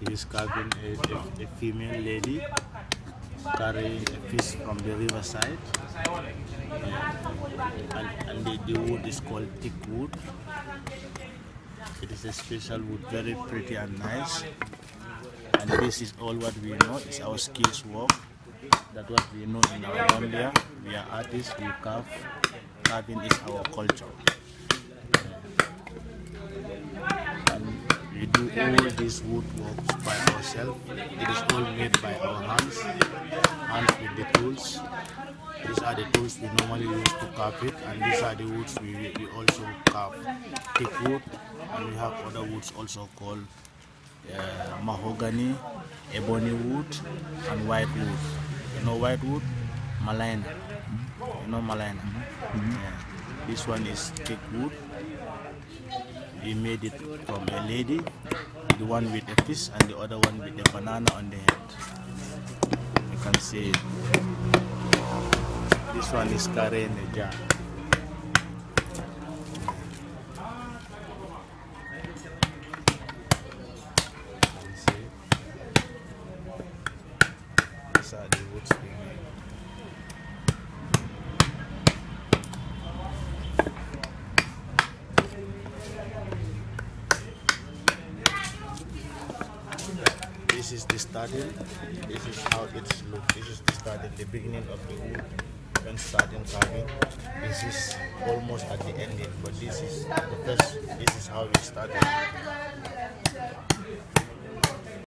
He is carving a, a, a female lady carrying a fish from the riverside. And, and the, the wood is called teak wood. It is a special wood, very pretty and nice. And this is all what we know, it's our skills work. That's what we know in our Gambia. We are artists, we carve. Carving is our culture. And we do all these woodworks by ourselves. It is all made by our hands, hands with the tools. These are the tools we normally use to carve it, and these are the woods we, we also carve. Teak wood, and we have other woods also called uh, mahogany, ebony wood, and white wood. You know white wood? Malina. You know Malina? Yeah. This one is teak wood. We made it from a lady, the one with the fish and the other one with the banana on the head. You can see it. This one is carrying a jar. You see? These are the woods we made. This is the starting. This is how it's look. This is the starting, the beginning of the wood when starting carving. This is almost at the ending, but this is first. This is how we started.